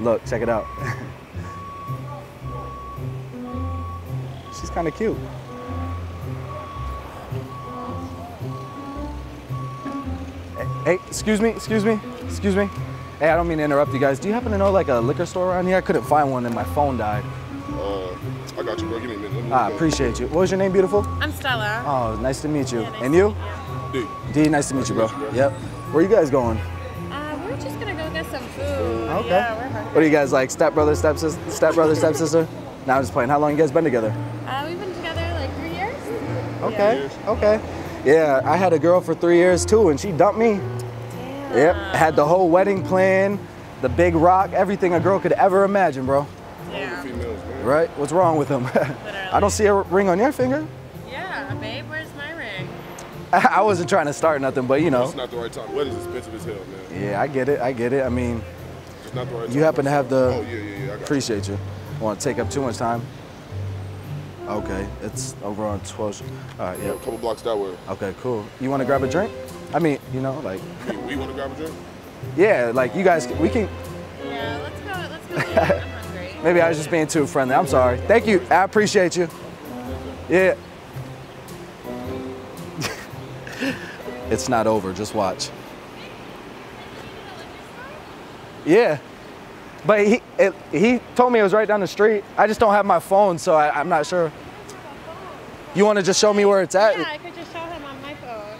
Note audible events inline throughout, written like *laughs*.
Look, check it out. She's kind of cute. Hey, hey, excuse me, excuse me, excuse me. Hey, I don't mean to interrupt you guys. Do you happen to know like a liquor store around here? I couldn't find one and my phone died. Uh, I got you, bro. Give me a minute. Let me Ah, look appreciate you. What was your name, beautiful? I'm Stella. Oh, nice to meet you. Yeah, nice and to you? meet up. Dude, D, nice to meet you, bro. Nice to meet you, bro. Yep. Where you guys going? Okay. Yeah, we're. What are you guys like, step brother, step sis, step brother, step sister? Now I'm just playing. How long you guys been together? Uh, we've been together like three years. Okay. years. Okay. Yeah, I had a girl for three years too, and she dumped me. Damn. Yep. Had the whole wedding plan, the big rock, everything a girl could ever imagine, bro. Yeah. females. Right? What's wrong with them? *laughs* I don't see a ring on your finger. Yeah, babe, where's my ring? *laughs* I wasn't trying to start nothing, but you know. It's not the right time. Wedding's expensive as hell, man. Yeah, I get it. I get it. I mean, It's not the right you happen to have the. Oh, yeah, yeah, yeah. I got you. Appreciate you. Want to take up too much time? Okay, it's over on 12th. All right, Yeah, a couple blocks that way. Okay, cool. You want to grab a drink? I mean, you know, like, We, we want to grab a drink? yeah, like you guys, we can. Yeah, let's go. Let's go. I'm *laughs* hungry. Maybe I was just being too friendly. I'm sorry. Thank you. I appreciate you. Yeah. *laughs* it's not over. Just watch. Yeah. But he it, he told me it was right down the street. I just don't have my phone, so I, I'm not sure. You want to just show me where it's at? Yeah, I could just show him on my phone.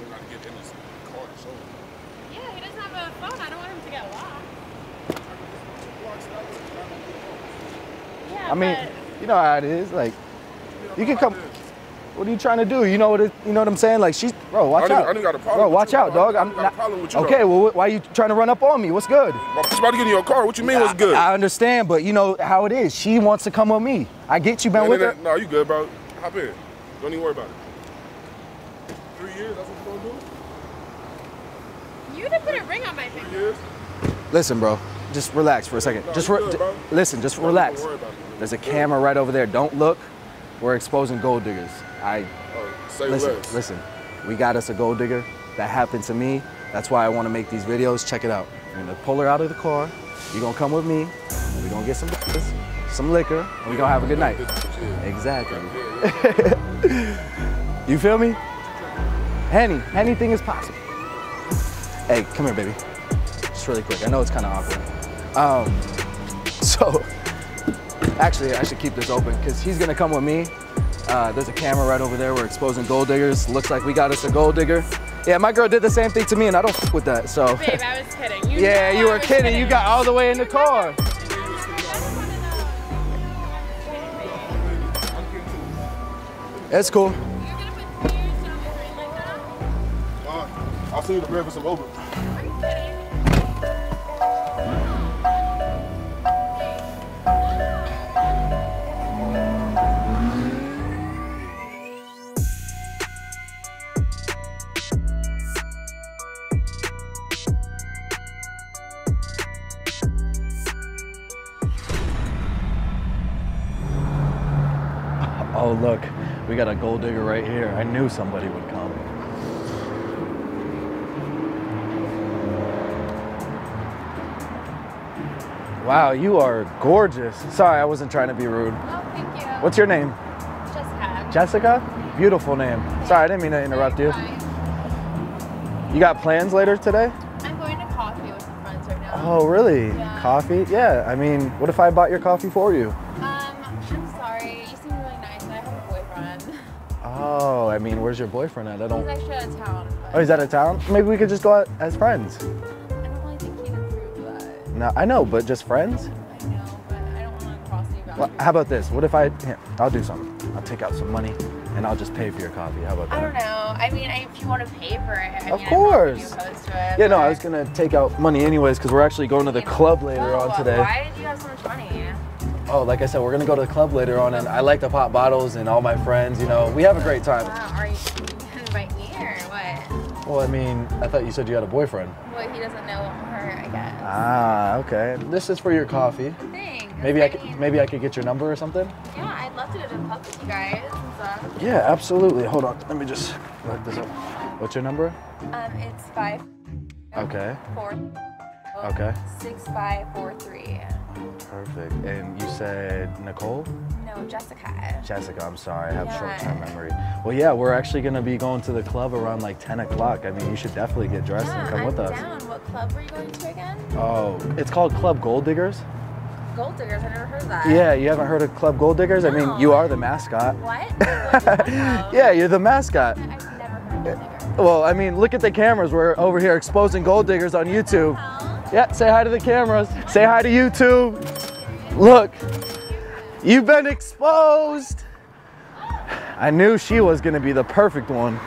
We gotta get in this car to show them. Yeah, he doesn't have a phone. I don't want him to get lost. Yeah, I mean, but you know how it is. Like, you can come. What are you trying to do? You know what? It, you know what I'm saying? Like, she's bro. Watch I out. I didn't got a problem Bro, with watch you. out, I dog. didn't I'm got a not. problem with you, okay, though. well, why are you trying to run up on me? What's good? I'm about to get in your car. What you mean what's good? I, I understand, but you know how it is. She wants to come with me. I get you, been Man, with it her. ain't- No, you good, bro. Hop in. Don't even worry about it. Three years, that's what you're gonna do? you didn't put a ring on my finger. Three finger. years? Listen, bro. Just relax for a second. No, just re- good, bro. listen. Just Don't relax. worry about it. There's a camera right over there. Don't look. We're exposing gold diggers. I Oh, say listen. less. Listen. We got us a gold digger. That happened to me. That's why I want to make these videos. Check it out. We're gonna pull her out of the car. You're gonna come with me. We're gonna get some some liquor, and we're gonna have a good night. Exactly. *laughs* you feel me? Henny, anything is possible. Hey, come here, baby. Just really quick. I know it's kind of awkward. Um, *laughs* so, actually, I should keep this open because he's gonna come with me. Uh, there's a camera right over there. We're exposing gold diggers. Looks like we got us a gold digger. Yeah, my girl did the same thing to me, and I don't f- with that. So, Babe, I was kidding. You *laughs* yeah, you I were was kidding. You got all the way in the car. That's cool. You're gonna put three down like that? Uh, I'll see you the bread for some Uber. Oh, look, we got a gold digger right here. I knew somebody would come. Wow, you are gorgeous. Sorry, I wasn't trying to be rude. Oh, thank you. What's your name? Jessica? Jessica? Beautiful name. Sorry, I didn't mean to interrupt you. You got plans later today? I'm going to coffee with some friends right now. Oh, really? Yeah. Coffee? Yeah, I mean, what if I bought your coffee for you? Oh, I mean, where's your boyfriend at? I don't. actually out of town. But Oh, he's out of town? Maybe we could just go out as friends. I don't really think he'd approve of that. No, I know, but just friends? I know, but I don't want to cross any Well, boundaries. how about this? What if I, here, I'll do something. I'll take out some money and I'll just pay for your coffee. How about that? I don't know. I mean, if you want to pay for it, I Of mean, course. I'm not to it. Yeah, no, I was gonna take out money anyways because we're actually going to the club later whoa, on today. Why did you have so much money? Oh, like I said, we're gonna go to the club later on and I like to pop bottles and all my friends, you know, we have a great time. Wow, are you gonna invite me or what? Well, I mean, I thought you said you had a boyfriend. Well, he doesn't know her, I guess. Ah, okay. This is for your coffee. Thanks. Maybe I mean, could, maybe I could get your number or something. Yeah, I'd love to go to the club with you guys and stuff. Yeah, absolutely. Hold on, let me just look this up. What's your number? Um, it's five Okay. four. Okay. 6543. Perfect. And you said Nicole? No, Jessica. Jessica, I'm sorry, I have Yeah. short-term memory. Well, yeah, we're actually gonna be going to the club around like 10 o'clock. I mean, you should definitely get dressed yeah, and come I'm with us. down. What club were you going to again? Oh, it's called Club Gold Diggers. Gold Diggers. I never heard of that. Yeah, you haven't heard of Club Gold Diggers? I mean, you are the mascot. What? About? *laughs* yeah, you're the mascot. I've never heard of Gold Digger. Well, I mean, look at the cameras. We're over here exposing gold diggers on YouTube. Yeah, say hi to the cameras. Say hi to YouTube. Look, you've been exposed. I knew she was gonna be the perfect one.